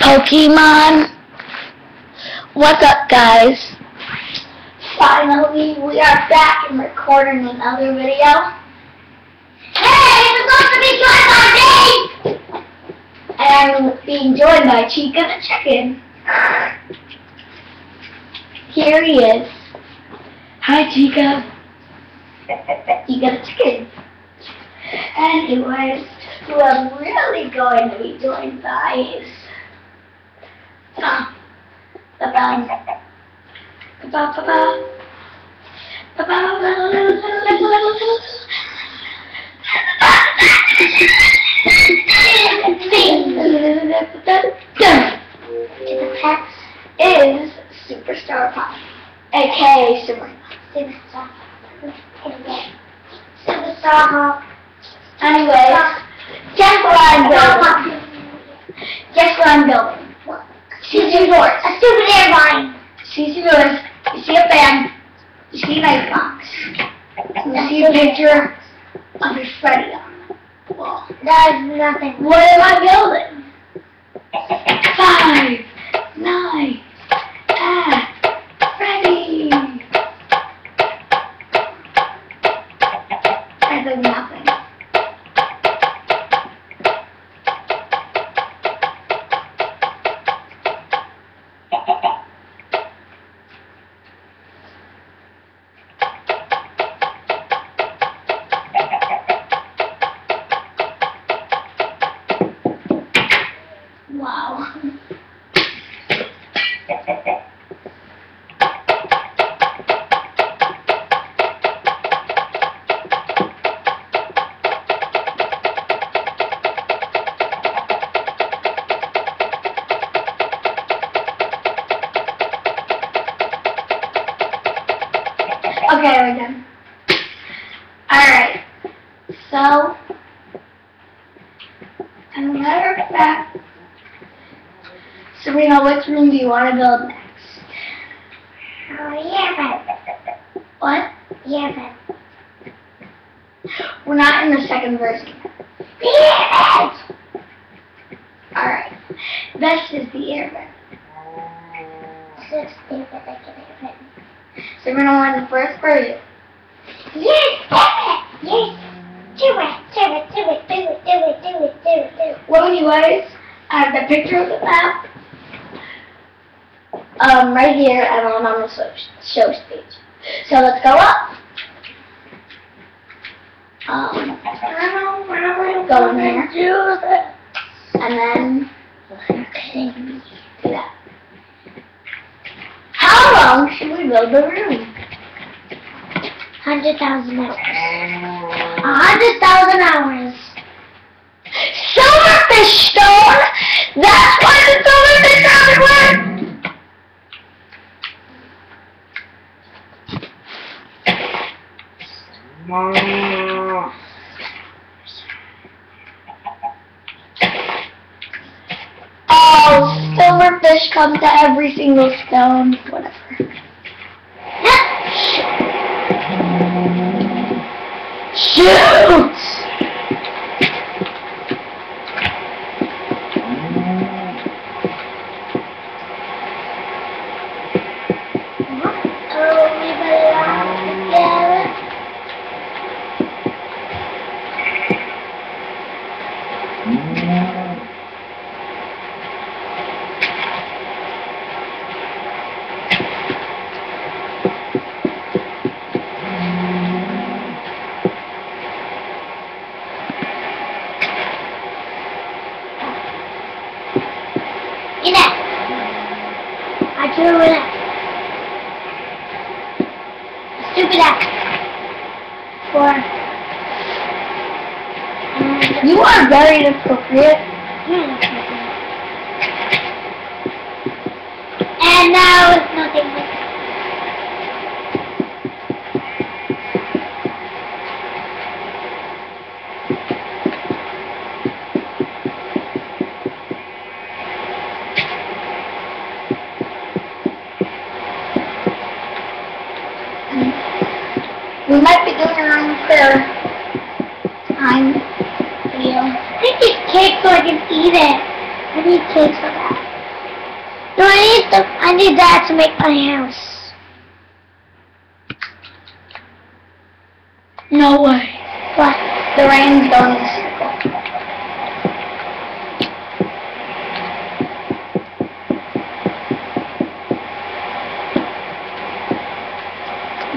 Pokemon. What's up, guys? Finally, we are back and recording another video. Hey, it's supposed to be joined by Dave! And I'm being joined by Chica the Chicken. Here he is. Hi, Chica. Chica the Chicken. Anyways, who am really going to be doing thighs. the ba ba ba ba ba ba. Ba ba ba little Superstar Pop, aka Superstar Pop. Superstar Pop. Anyway guess what I'm building? Guess what I'm building? CC doors. A stupid airline. CC doors. You see a fan. You see an icebox. You see a picture of your Freddy on the wall. That is nothing. What am I building? Five, nine, ah, Freddy. I did nothing. Wow. Okay, we're done. Alright. So, as a matter of fact, Sabrina, which room do you want to build next? Oh, yeah. What? Yeah, but... We're not in the second verse yet. Damn! Alright. Best is the air So stupid, I can air So we're gonna learn the first verse. Yes, damn it! Yes! Do it, do it, do it, do it, do it, do it, do it, do it. What Well, anyways, I uh, have the picture of the map. Um, right here and I'm on the show, stage. So let's go up. Um, go in there. And then do that. How long should we build the room? Hundred thousand hours. A hundred thousand hours. Silverfish stone? That's why the silverfish everywhere? Oh, silverfish come to every single stone. Whatever. Shoot we belong together. You know, I drew it. Stupid act. For. Um, You are very inappropriate. And now it's nothing but. We might be doing our own fair can eat it. I need cake for that. No, I need the, I need that to make my house. No way. What? The rain's going circle.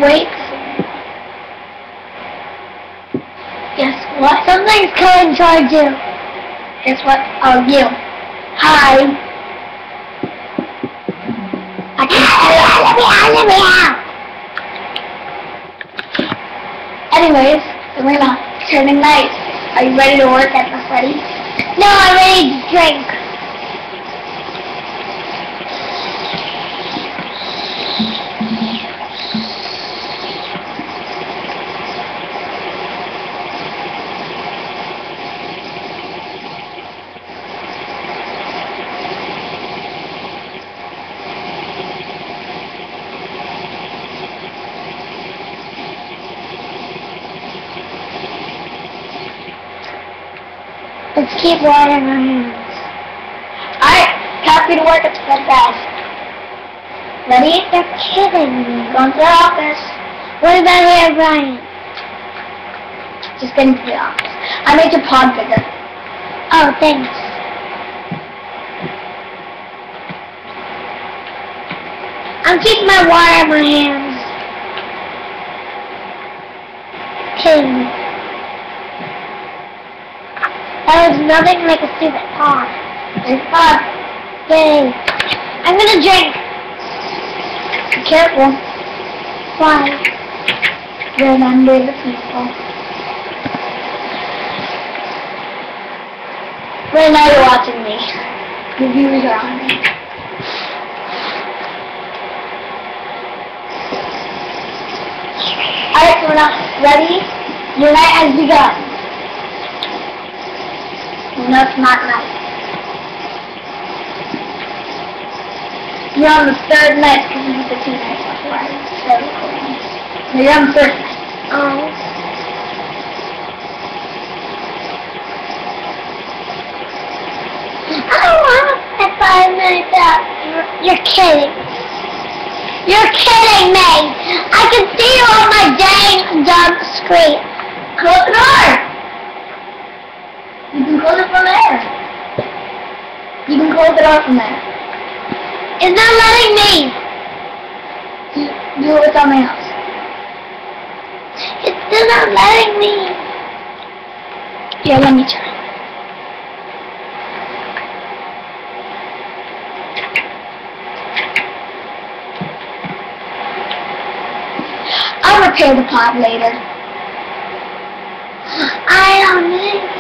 Wait. Guess what? Something's coming towards you. Guess what? Oh, you. Hi. I can Let me out, let me out. Anyways, Serena, turning night. Are you ready to work at the Freddy? No, I'm ready to drink. Let's keep watering our hands. Alright, copy to work front desk. Ready? You're kidding me. Going to the office. What about here, Brian? Just getting to the office. I made your pod bigger. Oh, thanks. I'm keeping my water in my hands. Kidding me. Was nothing like a stupid paw. There's pod. Yay. I'm gonna drink. Be careful. Why? Remember the people. Right now you're watching me. The viewers are on me. Alright, so we're not ready. Your night has begun. No, it's not night. You're on the third night because you did the two nights before started recording. No, you're on the third night. Oh. I don't want to five minutes. You're, kidding. You're kidding me. I can see you on my dang dumb screen. Close the door! You can close it from there. Close it out from there. It's not letting me. Do, it with something else. It's still not letting me. Yeah, let me try. I'll repair the pod later. I don't need.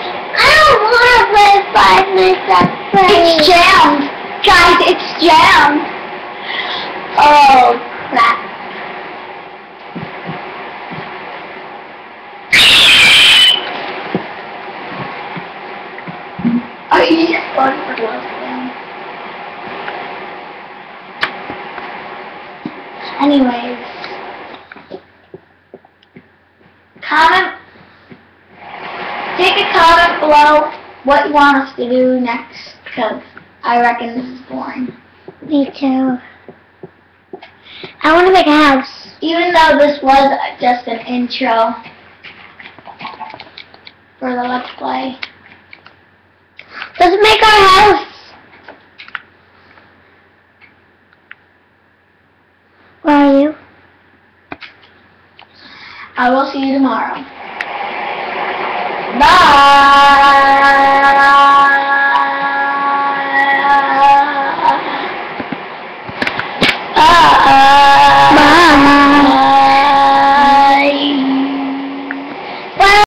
Play five minutes. It's jammed! Guys, it's jammed! Oh, crap. Are you just going for close Anyways. Comment. Take a comment below what you want us to do next, because I reckon this is boring. Me too. I want to make a house. Even though this was just an intro for the Let's Play. Let's make our house. Where are you? I will see you tomorrow. Bye!